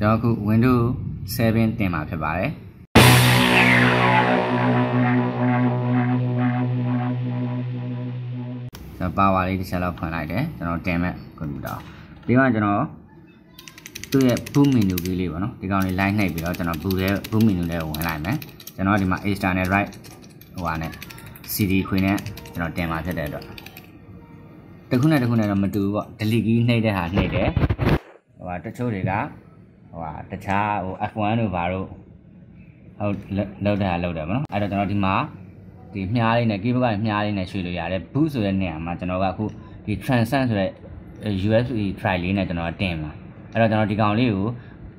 ကျွန်တော်အခု Windows 7တင်မှာဖြစ်ပါတယ်ကျွန်တော်ပါဝါလေးတစ်ချက်လောက်ဖွင့်လိုက်တယ်ကျွန်တော်တင်မဲ့ကွန်ပျူတာပြီးတော့ကျွန်တော်သူ့ရဲ့ boot menu ကြီးလေးပေါ့နော်ဒီကောင်လေး line နှိပ်ပြီးတော့ကျွန်တော် boot ရဲ့ boot menu လေးကိုဝင်လိုက်မယ်ကျွန်တော်ဒီမှာ external right ဟိုဟာနဲ့ CD ခွေနဲ့ကျွန်တော်တင်မှာဖြစ်တဲ့အတွက်တခုနဲ့တခုနဲ့တော့မတူဘူးပေါ့ delete key နှိပ်တဲ့ဟာနှိပ်တယ်ဟိုဟာတချို့တွေက ဟိုဟာတခြားဟို F1 တို့ဘာတို့ဟုတ်လောက်တာလောက်တယ်ဗောနော်အဲ့တော့ကျွန်တော်ဒီမှာဒီမြားလေးနဲ့ keyboard ကမြားလေးနဲ့ရွှေ့လို့ရတယ် boot ဆိုတဲ့နေရာမှာကျွန်တော်ကအခုဒီ transcend ဆိုတဲ့ USB drive လေးနဲ့ကျွန်တော်တင်မှာအဲ့တော့ကျွန်တော်ဒီကောင်လေးကို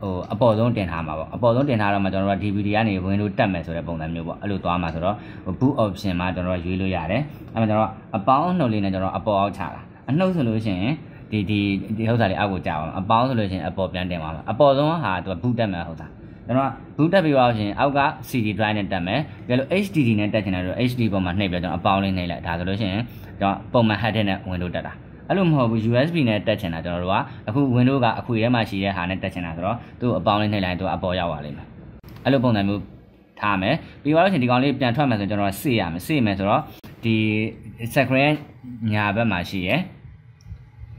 ဟိုအပေါ်ဆုံးတင်ထားမှာပေါ့အပေါ်ဆုံးတင်ထားတော့မှကျွန်တော်တို့ DVD ကနေ Windows တက်မယ်ဆိုတဲ့ပုံစံမျိုးပေါ့အဲ့လိုသွားမှာဆိုတော့ boot option မှာကျွန်တော်ရွေးလို့ရတယ်အဲ့မှာကျွန်တော်အပေါင်းနှုတ်လေးနဲ့ကျွန်တော်အပေါ်အောက်ချတာအနှုတ်ဆိုလို့ရှိရင် ဒီဒီဒီဥစ္စာလေးအောက်ကိုကြာပါမှာအပေါင်းဆိုလို့ရှိရင်အပေါ်ပြန်တင်ပါမှာအပေါ်ဆုံးဟာသူက boot တက်မယ်ဟုတ်သားကျွန်တော် boot တက်ပြီးတော့ရှင်အောက်က CD drive နဲ့တက်မယ်ပြီးတော့ HDD နဲ့တက်ချင်တယ်ဆို HD ပေါ်မှာနှိပ်ပြီးတော့ကျွန်တော်အပေါင်းလေးနှိပ်လိုက်ဒါဆိုလို့ရှိရင်ကျွန်တော်ပုံမှန် head နဲ့ Windows တက်တာအဲ့လိုမဟုတ်ဘူး USB နဲ့တက်ချင်တာကျွန်တော်တို့ကအခု Windows ကအခွေထဲမှာရှိတဲ့ဟာနဲ့တက်ချင်တာဆိုတော့သူ့အပေါင်းလေးနှိပ်လိုက်သူကအပေါ်ရောက်သွားလိမ့်မယ်အဲ့လိုပုံစံမျိုးထားမယ်ပြီးတော့ရှင်ဒီကောင်လေးပြန်ထွက်မယ်ဆိုရင်ကျွန်တော်ကစေ့ရမယ်စေ့မယ်ဆိုတော့ဒီ screen ညာဘက်မှာရှိရယ်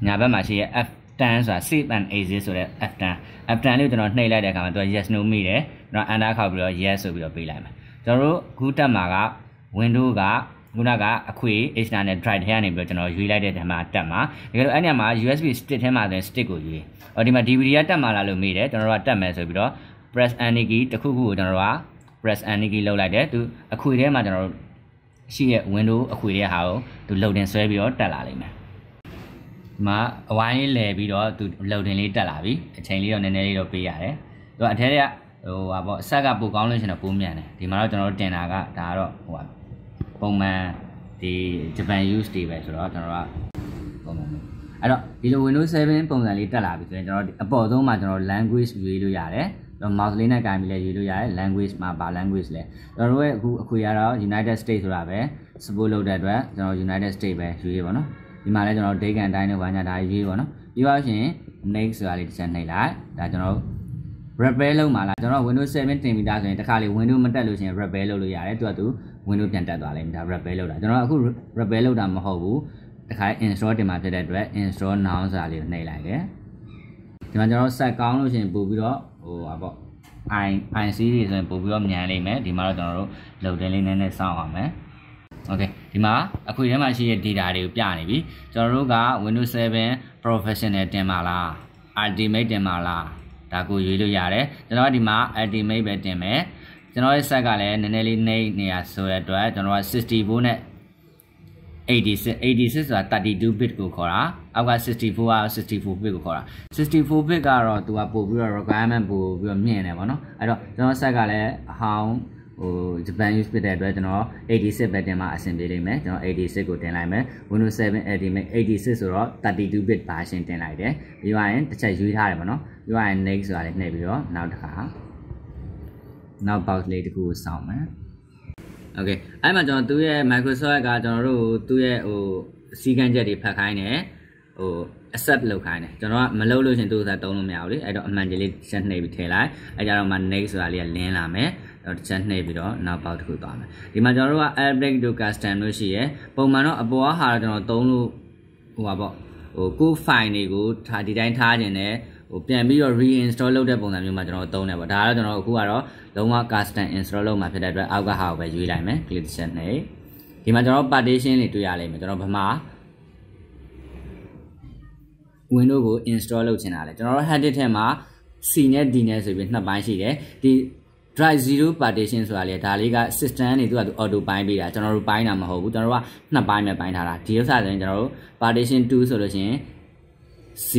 ညာဘက်မှာရှိရယ် F10 ဆိုတာ save and exit ဆိုတဲ့ F10 F10 လေးကိုကျွန်တော်နှိပ်လိုက်တဲ့အခါမှာသူက yes no မိတယ်ကျွန်တော် enter ခောက်ပြီးတော့ yes ဆိုပြီးတော့ပေးလိုက်မယ်ကျွန်တော်တို့ခုတက်မှာက Windows ကခုနကအခွေ external drive ထဲကနေပြီးတော့ကျွန်တော်ရွေးလိုက်တဲ့ထဲမှာတက်မှာတကယ်လို့အဲ့ညမှာ USB stick ထဲမှာဆိုရင် stick ကိုရွေး။အော်ဒီမှာ DVD ကတက်မှာလားလို့မေးတယ်ကျွန်တော်တို့ကတက်မယ်ဆိုပြီးတော့ press any key တစ်ခုခုကိုကျွန်တော်တို့က press any key လောက်လိုက်တယ်သူအခွေထဲမှာကျွန်တော်တို့ရှိရဲ့ window အခွေထဲဟာကိုသူ loading ဆွဲပြီးတော့တက်လာလိမ့်မယ်။ဒီ မှာအဝိုင်းလေးလဲပြီးတော့သူ loading လေးတက်လာပြီအချိန်လေးတော့နည်းနည်းလေးတော့ပေးရတယ်။သူကအထက်ကဟိုဟာပေါ့အဆက်ကပိုကောင်းလို့ရှင်တော့ပိုမြန်တယ်။ဒီမှာတော့ကျွန်တော်တို့တင်တာကဒါကတော့ဟိုဟာပုံမှန်ဒီ Japan use တွေပဲဆိုတော့ကျွန်တော်ကပုံမှန်ပဲအဲ့တော့ဒီလို Windows 7ပုံစံလေးတက်လာပြီဆိုရင်ကျွန်တော်အပေါ်ဆုံးမှာကျွန်တော် language ရွေးလို့ရတယ်တော့ mouse လေးနဲ့ကင်ပြီးလဲရွေးလို့ရတယ် language မှာပါ language လဲကျွန်တော်တို့ရဲ့အခုအခွေရတော့ United States ဆိုတာပဲ support လုပ်တဲ့အတွက်ကျွန်တော် United States ပဲရွေးပါတော့ ဒီမှာလဲကျွန်တော် date ကန်တိုင်းနဲ့ဘာညာဒါရွေးပါတော့ပြီးတော့ရှင် next ဆိုတာလေးတစ်ချက်နှိပ်လိုက်ဒါကျွန်တော် repair လုပ်မှာလားကျွန်တော် Windows 7တင်ပြီးသားဆိုရင်တခါလေ Windows မတက်လို့ရှိရင် repair လုပ်လို့ရတယ်သူကသူ Windows ပြန်တက်သွားလိမ့်မယ်ဒါ repair လုပ်တာကျွန်တော်အခု repair လုပ်တာမဟုတ်ဘူးတခါ install တင်မှာဖြစ်တဲ့အတွက် install now ဆိုတာလေးကိုနှိပ်လိုက်တယ်ဒီမှာကျွန်တော် set ကောင်းလို့ရှိရင်ပို့ပြီးတော့ဟိုပါပေါ့ i IC တွေဆိုရင်ပို့ပြီးတော့မြန်လိမ့်မယ်ဒီမှာတော့ကျွန်တော်တို့ loading လေးနည်းနည်းစောင့်အောင်မယ် Okay ဒီမှာအခွေထဲမှာရှိတဲ့ data တွေကိုပြနေပြီကျွန်တော်တို့က Windows 7 Professional တင်ပါလား Ultimate တင်ပါလားဒါကိုရွေးလို့ရတယ်ကျွန်တော်ကဒီမှာ Ultimate ပဲတင်မယ်ကျွန်တော်ရဲ့ set ကလည်းနည်းနည်းလေးနှိမ့်နေရဆိုတဲ့အတွက်ကျွန်တော်က64နဲ့86 86ဆိုတာ32 bit ကိုခေါ်တာအောက်က64က64 bit ကိုခေါ်တာ64 bit ကတော့သူကပို့ပြီးတော့ requirement ပို့ပြီးတော့မြင့်နေပါတော့အဲ့တော့ကျွန်တော် set ကလည်းအဟောင်း ဟို Japan use ဖြစ်တဲ့အတွက်ကျွန်တော်86ပဲတင်မှအဆင်ပြေလိမ့်မယ်ကျွန်တော်86ကိုတင်လိုက်မယ် Windows 7 Ultimate 86ဆိုတော့32 bit version တင်လိုက်တယ်ပြီးသွားရင်တစ်ချက်ရွေးထားတယ်ပေါ့နော်ပြီးသွားရင် next ဆိုတာလေးနှိပ်ပြီးတော့နောက်တစ်ခါနောက် box လေးတစ်ခုကိုစောင့်မယ် Okay အဲ့မှာကျွန်တော်သူ့ရဲ့ Microsoft ကကျွန်တော်တို့သူ့ရဲ့ဟိုစီကံချက်တွေဖတ်ခိုင်းတယ်ဟို accept လုပ်ခိုင်းတယ်ကျွန်တော်ကမလုပ်လို့ရှင်သူ့ဥစားတုံးလို့မရဘူးလေအဲ့တော့အမှန်ကြီးလေးချက်နှိပ်ပြီးထည့်လိုက်အဲ့ကြတော့မှ next ဆိုတာလေးကလင်းလာမယ် တော့တစ်ချက်နှိပ်ပြီးတော့နောက်ပေါက်တစ်ခုသွားမယ်ဒီမှာကျွန်တော်တို့က Albrecht တို့ custom တို့ရှိရယ်ပုံမှန်တော့အပေါ်ဟာတော့ကျွန်တော်သုံးလို့ဟိုပါပေါ့ဟိုကို file တွေကိုထားဒီတိုင်းထားခြင်းနဲ့ဟိုပြန်ပြီးတော့ reinstall လုပ်တဲ့ပုံစံမျိုးမှာကျွန်တော်သုံးတယ်ပေါ့ဒါကတော့ကျွန်တော်အခုကတော့လုံးဝ custom install လုပ်မှာဖြစ်တဲ့အတွက်အောက်ကဟာကိုပဲရွေးလိုက်မယ် click တစ်ချက်နဲ့ဒီမှာကျွန်တော် partition တွေတွေ့ရလိမ့်မယ်ကျွန်တော်ဗမာ Windows ကို install လုပ်ချင်တာလေကျွန်တော်တို့ headed ထဲမှာ C နဲ့ D နဲ့ဆိုပြီးနှစ်ပိုင်းရှိတယ်ဒီ drive 0 partition ဆိုတာလေဒါလေးက system နေသူကသူ auto ပိုင်းပေးတာကျွန်တော်တို့ပိုင်းတာမဟုတ်ဘူးကျွန်တော်တို့ကနှစ်ပိုင်းပဲပိုင်းထားတာဒီဥစ္စာဆိုရင်ကျွန်တော်တို့ partition 2ဆိုလို့ရှိရင် C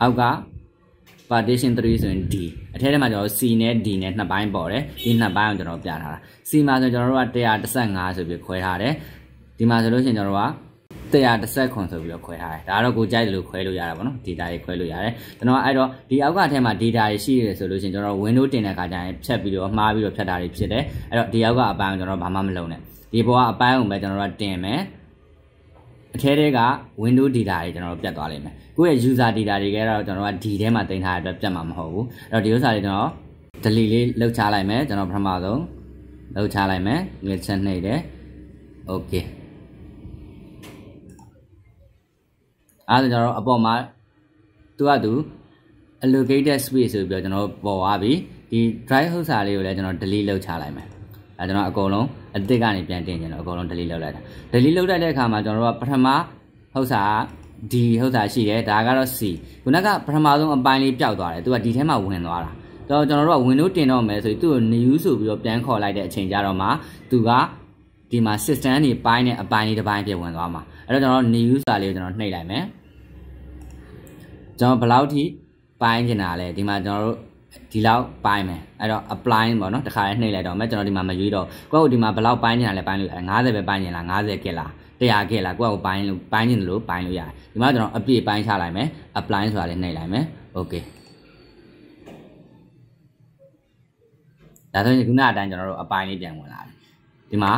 အောက်က partition 3ဆိုရင် D အထက်ထဲမှာကျွန်တော် C နဲ့ D နဲ့နှစ်ပိုင်းပေါ်တယ်ဒီနှစ်ပိုင်းကိုကျွန်တော်ပြထားတာ C မှာဆိုကျွန်တော်တို့က135ဆိုပြီးခွဲထားတယ်ဒီမှာဆိုလို့ရှိရင်ကျွန်တော်တို့က 130ခွန်ဆိုပြီးတော့ခွဲထားတယ်ဒါကတော့ကိုကြိုက်တယ်လို့ခွဲလို့ရတာပေါ့နော် data တွေခွဲလို့ရတယ်ကျွန်တော်အဲ့တော့ဒီအောက်ကထဲမှာ data တွေရှိရတယ်ဆိုလို့ရှိရင်ကျွန်တော် window တင်တဲ့အခါကျရင်ဖြတ်ပြီးတော့မှားပြီးတော့ဖြတ်တာတွေဖြစ်တယ်အဲ့တော့ဒီအောက်ကအပိုင်းကိုကျွန်တော်ဘာမှမလုပ်နဲ့ဒီဘောကအပိုင်းကိုပဲကျွန်တော်တို့တင်မယ်အထဲထဲက window data တွေကျွန်တော်တို့ပြတ်သွားလိမ့်မယ်ကိုယ့်ရဲ့ user data တွေကတော့ကျွန်တော်ကဒီထဲမှာတင်ထားတဲ့အတွက်ပြတ်မှာမဟုတ်ဘူးအဲ့တော့ဒီဥစ္စာတွေကျွန်တော် delete လေးလောက်ချလိုက်မယ်ကျွန်တော်ပထမဆုံးလောက်ချလိုက်မယ်ငွေချက်နှိပ်တယ် okay အဲ့ဒါကျွန်တော်အပေါ်မှာသူကသူ allocated space ဆိုပြီးတော့ကျွန်တော်ပေါ်သွားပြီဒီ drive ဥစ္စာလေးကိုလည်းကျွန်တော် delete လုပ်ချလိုက်မယ်အဲကျွန်တော်အကုန်လုံးအစ်စ်ကနေပြန်တင်ကျွန်တော်အကုန်လုံး delete လုပ်လိုက်တာ delete လုပ်တဲ့အခါမှာကျွန်တော်တို့ကပထမဥစ္စာဒီဥစ္စာရှိတယ်ဒါကတော့ C ခုနကပထမဆုံးအပိုင်းလေးပျောက်သွားတယ်သူကဒီထဲမှာဝင်သွားတာတော့ကျွန်တော်တို့က window တင်တော့မယ်ဆိုပြီးသူ့ကို new ဆိုပြီးတော့ပြန်ခေါ်လိုက်တဲ့အချိန်ကြတော့မှသူက ဒီမှာ system နေပိုင်းနဲ့အပိုင်းလေးတစ်ပိုင်းပြဝင်သွားမှာအဲ့တော့ကျွန်တော် new user လေးကိုကျွန်တော်နှိပ်လိုက်မယ်ကျွန်တော်ဘယ်လောက်ထိပိုင်းကျင်တာလဲဒီမှာကျွန်တော်တို့ဒီလောက်ပိုင်းမယ်အဲ့တော့ apply ပေါ့နော်တခါလေးနှိပ်လိုက်တော့မယ်ကျွန်တော်ဒီမှာမရွေးတော့ကိုယ့်ကိုဒီမှာဘယ်လောက်ပိုင်းကျင်တာလဲပိုင်းလို့50ပဲပိုင်းကျင်လား50ကက်လား100ကက်လားကိုယ့်ကိုပိုင်းလို့ပိုင်းကျင်လို့ပိုင်းလို့ရတယ်ဒီမှာကျွန်တော်အပြည့်ပိုင်းချလိုက်မယ် apply ဆိုတာလေးနှိပ်လိုက်မယ် okay ဒါဆိုရင်ခုနအတိုင်းကျွန်တော်တို့အပိုင်းလေးပြန်ဝင်လာပြီဒီမှာ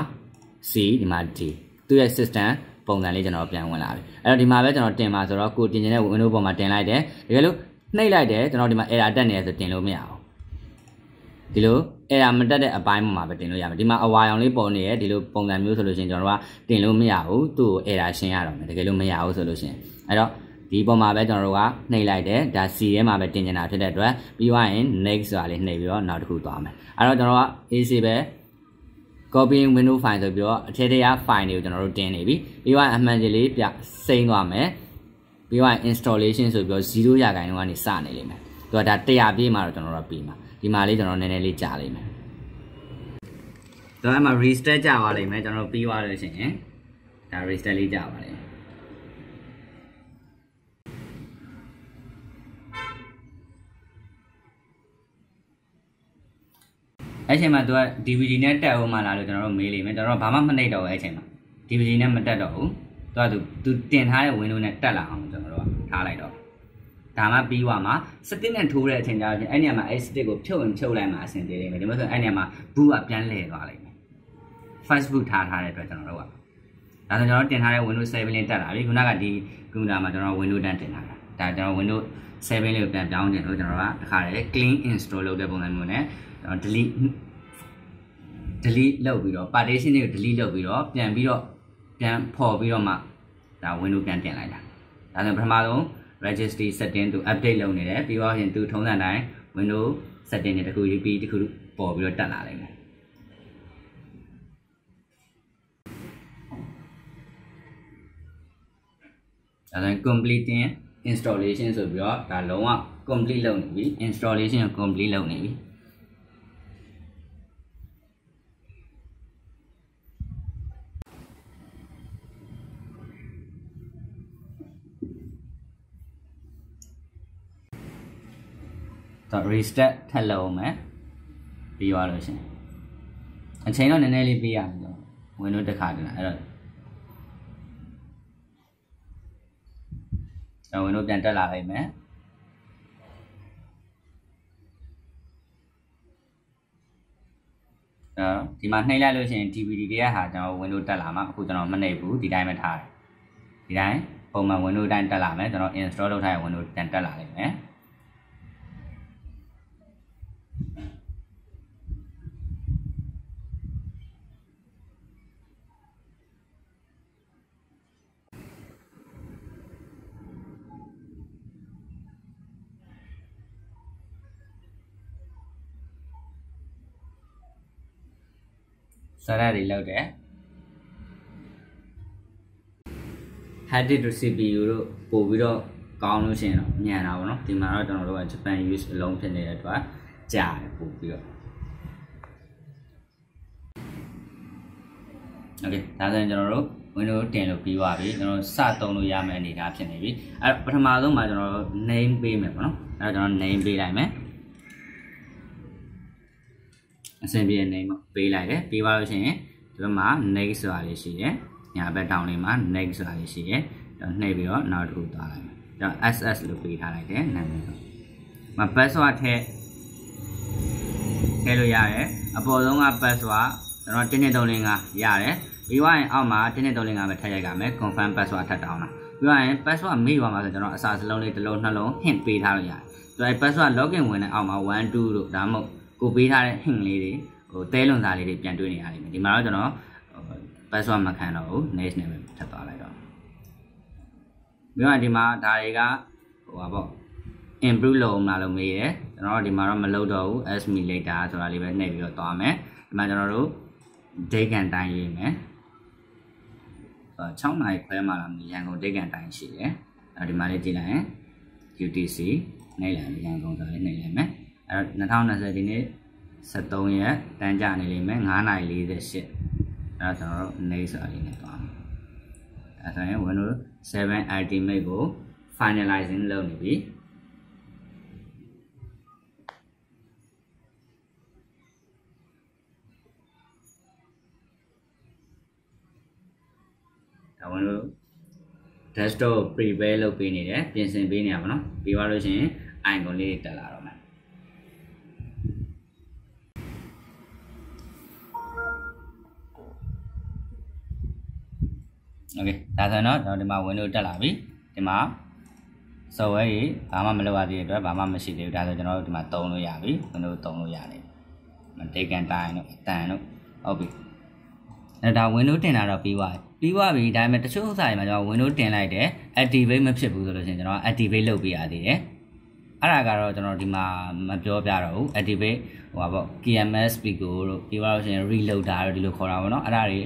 C ဒီမှာ D သူ့ရဲ့ system ပုံစံလေးကျွန်တော်ပြန်ဝင်လာပြီအဲ့တော့ဒီမှာပဲကျွန်တော်တင်ပါဆိုတော့ကိုတင်နေတဲ့ window ပေါ်မှာတင်လိုက်တယ်တကယ်လို့နှိပ်လိုက်တယ်ကျွန်တော်ဒီမှာ error တက်နေတယ်ဆိုတင်လို့မရဘူးဒီလို error မတက်တဲ့အပိုင်းမှာပဲတင်လို့ရမယ်ဒီမှာအဝါရောင်လေးပေါ်နေရဲ့ဒီလိုပုံစံမျိုးဆိုလို့ရှိရင်ကျွန်တော်တို့ကတင်လို့မရဘူးသူ့ကို error ရှင်းရတော့မယ်တကယ်လို့မရဘူးဆိုလို့ရှိရင်အဲ့တော့ဒီပုံမှာပဲကျွန်တော်တို့ကနှိပ်လိုက်တယ်ဒါ C ထဲမှာပဲတင်နေတာဖြစ်တဲ့အတွက်ပြီးသွားရင် next ဆိုတာလေးနှိပ်ပြီးတော့နောက်တစ်ခုသွားမယ်အဲ့တော့ကျွန်တော်က AC ပဲ copying window file ဆိုပြီးတော့အထက်ထရ file တွေကိုကျွန်တော်တို့တင်နေပြီပြီးတော့အမှန်ကြီးလေးပြစိမ့်သွားမယ်ပြီးတော့ installation ဆိုပြီးတော့0ရာခိုင်နှုန်းကနေစနေလိမ့်မယ်သူကဒါ100ပြည့်မှတော့ကျွန်တော်တို့ပြီးမှာဒီမှာလေးကျွန်တော်နည်းနည်းလေးကြာလိမ့်မယ်တော့အမှ restart ကြာသွားလိမ့်မယ်ကျွန်တော်ပြီးသွားလို့ရှိရင်ဒါ restart လေးကြာပါလိမ့်မယ် အဲ့ချိန်မှာသူက DVD နဲ့တက်အောင်မှလာလို့ကျွန်တော်တို့မေးလိမ့်မယ်ကျွန်တော်တို့ဘာမှမနှိပ်တော့ဘူးအဲ့ချိန်မှာ DVD နဲ့မတက်တော့ဘူးသူကသူသူတင်ထားတဲ့ window နဲ့တက်လာအောင်ကျွန်တော်တို့ကထားလိုက်တော့ဒါမှပြီးသွားမှာစတစ်နဲ့ထိုးတဲ့အချိန်ကျတော့အဲ့နေရာမှာအဲ့စတစ်ကိုဖြုတ်ရင်ဖြုတ်လိုက်မှာအဆင်ပြေလိမ့်မယ်ဒီမှာဆိုအဲ့နေရာမှာဘူးကပြန်လဲသွားလိမ့်မယ် Facebook ထားထားတဲ့အတွက်ကျွန်တော်တို့ကဒါဆိုကျွန်တော်တင်ထားတဲ့ Windows 7လေးတက်လာပြီခုနကဒီကွန်ပျူတာမှာကျွန်တော် Windows 10တင်ထားတာဒါကျွန်တော် Windows 7လေးကိုပြန်ပြောင်းတင်လို့ကျွန်တော်ကတခါတည်း clean install လုပ်တဲ့ပုံစံမျိုးနဲ့ ကျွန်တော် delete delete လုပ်ပြီးတော့ partition တွေကို delete လုပ်ပြီးတော့ပြန်ပြီးတော့ပြန်ဖော်ပြီးတော့မှဒါ window ပြန်တင်လိုက်တာဒါဆိုပထမဆုံး registry setting သူ update လုပ်နေတယ်ပြီးတော့ရင်သူထုံးစံတိုင်း window setting တွေတခုပြီးတခုပေါ်ပြီးတော့တက်လာလိမ့်မယ်ဒါဆိုရင် completing installation ဆိုပြီးတော့ဒါလုံးဝ complete လုပ်နေပြီ installation ကို complete လုပ်နေပြီ တော့ restart ထပ်လုပ်အောင်မယ်ပြီးသွားလို့ရှင်အချိန်တော့နည်းနည်းလေးပေးရမယ်တော့ window တစ်ခါတည်းအဲ့တော့ကျွန်တော် window ပြန်တက်လာလိုက်မယ်အဲ့ဒီမှာနှိပ်လိုက်လို့ရှိရင် DVD တွေကဟာကျွန်တော် window တက်လာမှာအခုကျွန်တော်မနှိပ်ဘူးဒီတိုင်းပဲထားတယ်ဒီတိုင်းပုံမှန် window တိုင်းတက်လာမယ်ကျွန်တော် install လုပ်ထားတဲ့ window ပြန်တက်လာလိမ့်မယ် စာရတွေလောက်တယ် hard disk တို့ CPU တို့ပို့ပြီးတော့ကောင်းလို့ရှိရင်တော့ညံတာပေါ့နော်ဒီမှာတော့ကျွန်တော်တို့က Japan use အလုံးဖြစ်နေတဲ့အတွက်ကြာတယ်ပို့ပြီးတော့ Okay ဒါဆိုရင်ကျွန်တော်တို့ Windows 10လို့ပြီးသွားပြီကျွန်တော်စသုံးလို့ရမယ့်အနေအထားဖြစ်နေပြီအဲ့ပထမဆုံးမှာကျွန်တော်တို့ name ပေးမယ်ပေါ့နော်အဲ့တော့ကျွန်တော် name ပေးလိုက်မယ် အဆင်ပြေတဲ့ name ပေးလိုက်တယ်ပြီးသွားလို့ရှိရင်ဒီဘက်မှာ next ဆိုတာလေးရှိတယ်ညာဘက်တောင်လေးမှာ next ဆိုတာလေးရှိတယ်တော့နှိပ်ပြီးတော့နောက်တစ်ခုသွားလိုက်မယ်တော့ ss လို့ပေးထားလိုက်တယ်နာမည်တော့မ password ထည့်ထည့်လို့ရတယ်အပေါ်ဆုံးက password ကျွန်တော်တင်းနေ3 5ရတယ်ပြီးသွားရင်အောက်မှာတင်းနဲ့3လ5ပဲထည့်ရိုက်ကမယ် confirm password ထပ်တောင်းတာပြီးသွားရင် password မေ့ပါမှာဆိုကျွန်တော်အစာစလုံးလေးတစ်လုံးနှလုံး hint ပေးထားလို့ရတယ်။ဒါ password login ဝင်တဲ့အောက်မှာ1 2လို့ဒါမှမဟုတ် ကိုပေးထားတဲ့ hint လေးတွေဟိုတဲလွန်စာလေးတွေပြန်တွေ့နေရလိမ့်မယ်ဒီမှာတော့ကျွန်တော် password မခံတော့ဘူး next နဲ့ပဲထပ်သွားလိုက်တော့ပြီးတော့ဒီမှာဒါတွေကဟိုပါပေါ့ improve လုပ်အောင်လို့မေးတယ်ကျွန်တော်တို့ဒီမှာတော့မလုပ်တော့ဘူး as me later ဆိုတာလေးပဲနှိပ်ပြီးတော့သွားမယ်ဒီမှာကျွန်တော်တို့ date and time ရေးမယ်6နာရီခွဲမှလာရန်ကုန် date and time ရှိတယ်အဲဒီမှာလေးကြည့်လိုက်ရင် UTC နိုင်လာရန်ကုန်ဆိုလေးနိုင်လာမယ် အဲတော့2020ဒီနေ့73ရက်တန်းကြနေလိမ့်မယ်9နာရီ48အဲတော့ကျွန်တော်တို့နေဆိုတာလေးနဲ့သွားမယ်အဲဆိုရင် Windows 7 Ultimate ကို finalizing လုပ်နေပြီဒါဝင်လို့ desktop prepare လုပ်ပေးနေတယ်ပြင်ဆင်ပေးနေရပါတော့ပြီးသွားလို့ရှိရင် icon လေးတက်လာတော့မယ် Okay ဒါဆိုတော့ကျွန်တော်ဒီမှာ window တက်လာပြီဒီမှာ software ကြီးဘာမှမလုပ်ရသေးတဲ့အတွက်ဘာမှမရှိသေးဘူးဒါဆိုကျွန်တော်တို့ဒီမှာသုံးလို့ရပြီ window သုံးလို့ရတယ်မတေကန်တိုင်းတို့အတန်တို့ဟုတ်ပြီအဲဒါ window တင်လာတော့ပြီးသွားပြီပြီးသွားပြီဒါပေမဲ့တချို့ဥစ္စာတွေမှာကျွန်တော် window တင်လိုက်တယ် activate မဖြစ်ဘူးဆိုလို့ရှိရင်ကျွန်တော် activate လုပ်ပေးရသေးတယ်အဲ့ဒါကတော့ကျွန်တော်ဒီမှာမပြောပြတော့ဘူး activate ဟိုပါပေါ့ KMS Pico တို့ပြီးသွားလို့ရှိရင် reload တာတို့ဒီလိုခေါ်တာပေါ့နော်အဲ့ဒါတွေ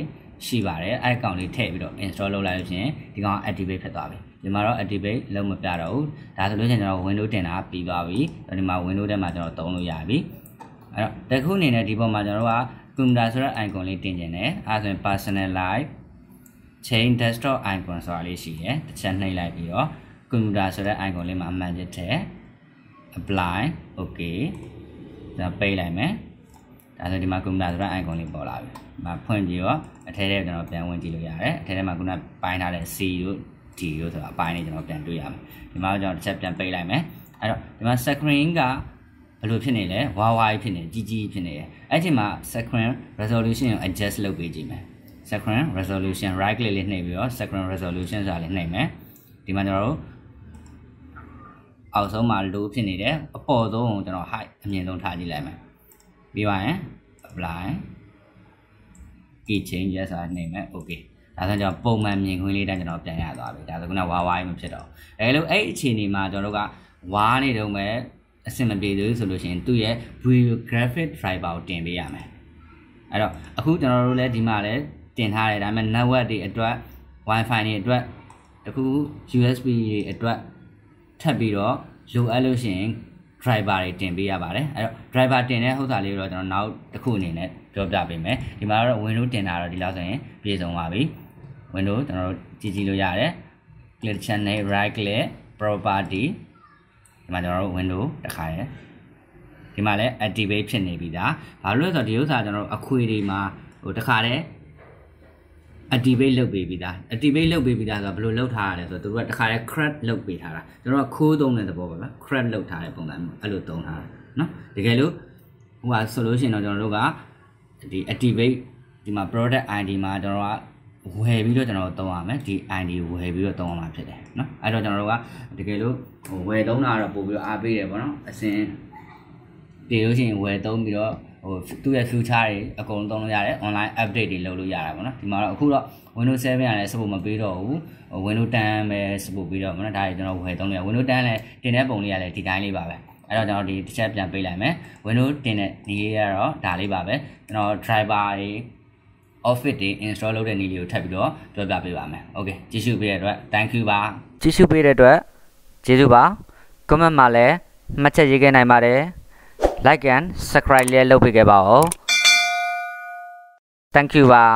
ရှိပါတယ်အဲ့အကောင့်လေးထည့်ပြီးတော့ install လုပ်လိုက်လို့ရှိရင်ဒီကောင် activate ဖြစ်သွားပြီဒီမှာတော့ activate လုပ်မပြတော့ဘူးဒါဆိုလို့ရှိရင်ကျွန်တော် window တင်တာပြီးသွားပြီဒီမှာ window ထဲမှာကျွန်တော်သုံးလို့ရပြီအဲ့တော့တခုအနေနဲ့ဒီပေါ်မှာကျွန်တော်တို့က computer ဆိုတဲ့ icon လေးတင်ကျင်တယ်အဲဒါဆိုရင် personalize chain desktop icon ဆိုတာလေးရှိတယ်တစ်ချက်နှိပ်လိုက်ပြီးတော့ computer ဆိုတဲ့ icon လေးမှာအမှန်ချက်ထည့် apply okay ဒါပိတ်လိုက်မယ်ဒါဆိုဒီမှာ computer ဆိုတဲ့ icon လေးပေါ်လာပြီ။မှာဖွင့်ပြီးတော့ အထဲထဲကျွန်တော်ပြန်ဝင်ကြည့်လို့ရတယ်။အထဲထဲမှာခုနပိုင်းထားတဲ့ C တို့ D တို့ဆိုတာအပိုင်းလေးကျွန်တော်ပြန်တွေ့ရမယ်။ဒီမှာကျွန်တော်တစ်ချက်ပြန်ပိတ်လိုက်မယ်။အဲ့တော့ဒီမှာ screen ကဘယ်လိုဖြစ်နေလဲဝါဝါဖြစ်နေကြီးကြီးဖြစ်နေတယ်။အဲ့ဒီမှာ screen resolution ကို adjust လုပ်ပေးကြည့်မယ်။ screen resolution right click လေးနှိပ်ပြီးတော့ screen resolution ဆိုတာလေးနှိပ်မယ်။ဒီမှာကျွန်တော်တို့အောက်ဆုံးမှာ low ဖြစ်နေတယ်အပေါ်ဆုံးကိုကျွန်တော် high အမြင့်ဆုံးထားကြည့်လိုက်မယ်ပြီးပါရင် apply key changes ဆိုတာနှိပ်မယ် okay ဒါဆိုကျွန်တော်ပုံမှန်မြင်ခွင့်လေးတိုင်းကျွန်တော်ပြန်ရသွားပြီဒါဆိုခုနဝါဝါးမဖြစ်တော့အဲလိုအဲ့အခြေအနေမှာကျွန်တော်တို့ကဝါးနေတော့မဲ့အဆင်မပြေသေးဘူးဆိုလို့ရှိရင်သူ့ရဲ့ video graphic driver ကိုတင်ပေးရမယ်အဲ့တော့အခုကျွန်တော်တို့လည်းဒီမှာလည်းတင်ထားတယ်ဒါပေမဲ့ network တွေအတွက် wifi တွေအတွက်တခု USB တွေအတွက်ထပ်ပြီးတော့လိုအပ်လို့ရှိရင် driver တွေတင်ပေးရပါတယ်အဲ့တော့ driver တင်တဲ့ဥစ္စာလေးတော့ကျွန်တော်နောက်တစ်ခုအနေနဲ့ပြောပြပေးမယ်ဒီမှာတော့ window တင်တာတော့ဒီလောက်ဆိုရင်ပြည့်စုံပါပြီ window ကျွန်တော်တို့ကြည့်ကြည့်လို့ရတယ် click channel right click property ဒီမှာကျွန်တော်တို့ window တစ်ခါရယ်ဒီမှာလည်း activate ဖြစ်နေပြီဒါဘာလို့လဲဆိုတော့ဒီဥစ္စာကျွန်တော်တို့အခွေတွေမှာဟိုတစ်ခါတည်း activate လုပ်ပေးပြီးသား activate လုပ်ပေးပြီးသားဆိုတော့ဘယ်လိုလုပ်ထားရလဲဆိုတော့တို့ကတခါတည်း crack လုပ်ပေးထားတာကျွန်တော်ကခိုးသုံးတဲ့သဘောပါဗျ crack လုပ်ထားတဲ့ပုံစံမျိုးအဲ့လိုသုံးထားတာเนาะတကယ်လို့ဟိုဟာဆိုလို့ရှိရင်တော့ကျွန်တော်တို့ကဒီ activate ဒီမှာ product ID မှာကျွန်တော်ကဝယ်ပြီးတော့ကျွန်တော်သုံးရမယ်ဒီ ID ဝယ်ပြီးတော့သုံးရမှာဖြစ်တယ်เนาะအဲ့တော့ကျွန်တော်တို့ကတကယ်လို့ဟိုဝယ်သုံးတာတော့ပို့ပြီးတော့အားပေးတယ်ပေါ့နော်အစင် တည်လို့ရှိရင်ဝယ်သုံးပြီးတော့ဟိုသူ့ရဲ့ future တွေအကုန်သုံးလို့ရတယ် online update တွေလုပ်လို့ရတာပေါ့နော်ဒီမှာတော့အခုတော့ Windows 7ကလည်း support မပေးတော့ဘူးဟို Windows 10ပဲ support ပေးတော့မနော်ဒါတွေကျွန်တော်ဝယ်သုံးလို့ရ Windows 10လည်းတင်တဲ့ပုံလေးကလည်းဒီတိုင်းလေးပါပဲအဲ့တော့ကျွန်တော်ဒီတစ်ချက်ပြန်ပေးလိုက်မယ် Windows တင်တဲ့ဒီလေးကတော့ဒါလေးပါပဲကျွန်တော် driver တွေ office တွေ install လုပ်တဲ့နည်းလေးကိုထပ်ပြီးတော့ပြောပြပေးပါမယ် okay ကြည့်ရှုပေးတဲ့အတွက် thank you ပါကြည့်ရှုပေးတဲ့အတွက်ကျေးဇူးပါ comment မှာလည်းမှတ်ချက်ရေးခဲ့နိုင်ပါတယ် like and subscribe လည်းလုပ်ပေးခဲ့ပါဦး thank you ပါ